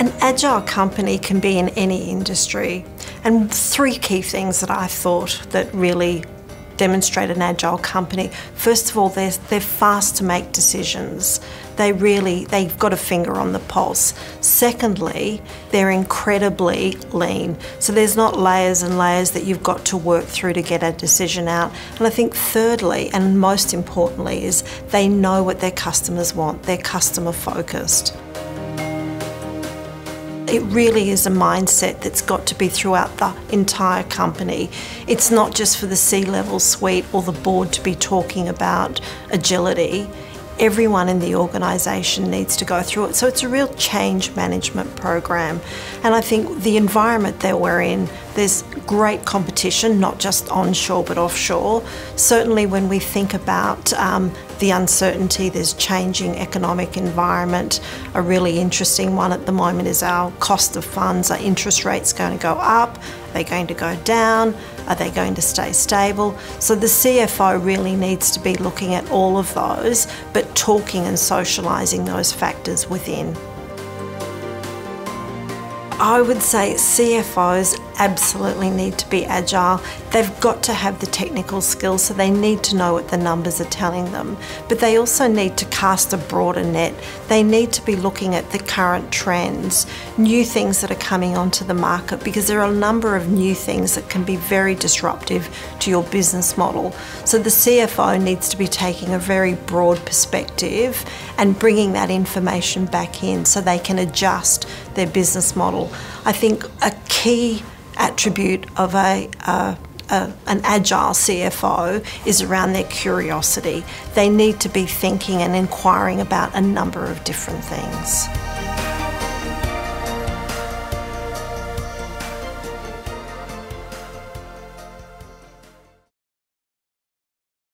An agile company can be in any industry, and three key things that I thought that really demonstrate an agile company. First of all, they're, they're fast to make decisions. They really, they've got a finger on the pulse. Secondly, they're incredibly lean. So there's not layers and layers that you've got to work through to get a decision out. And I think thirdly, and most importantly, is they know what their customers want. They're customer focused. It really is a mindset that's got to be throughout the entire company. It's not just for the C level suite or the board to be talking about agility. Everyone in the organisation needs to go through it. So it's a real change management program. And I think the environment that we're in, there's great competition, not just onshore but offshore. Certainly, when we think about um, the uncertainty, there's changing economic environment. A really interesting one at the moment is our cost of funds. Are interest rates going to go up? Are they going to go down? Are they going to stay stable? So the CFO really needs to be looking at all of those, but talking and socialising those factors within. I would say CFOs absolutely need to be agile. They've got to have the technical skills, so they need to know what the numbers are telling them. But they also need to cast a broader net. They need to be looking at the current trends, new things that are coming onto the market, because there are a number of new things that can be very disruptive to your business model. So the CFO needs to be taking a very broad perspective and bringing that information back in so they can adjust their business model. I think a key attribute of a, a, a, an agile CFO is around their curiosity. They need to be thinking and inquiring about a number of different things.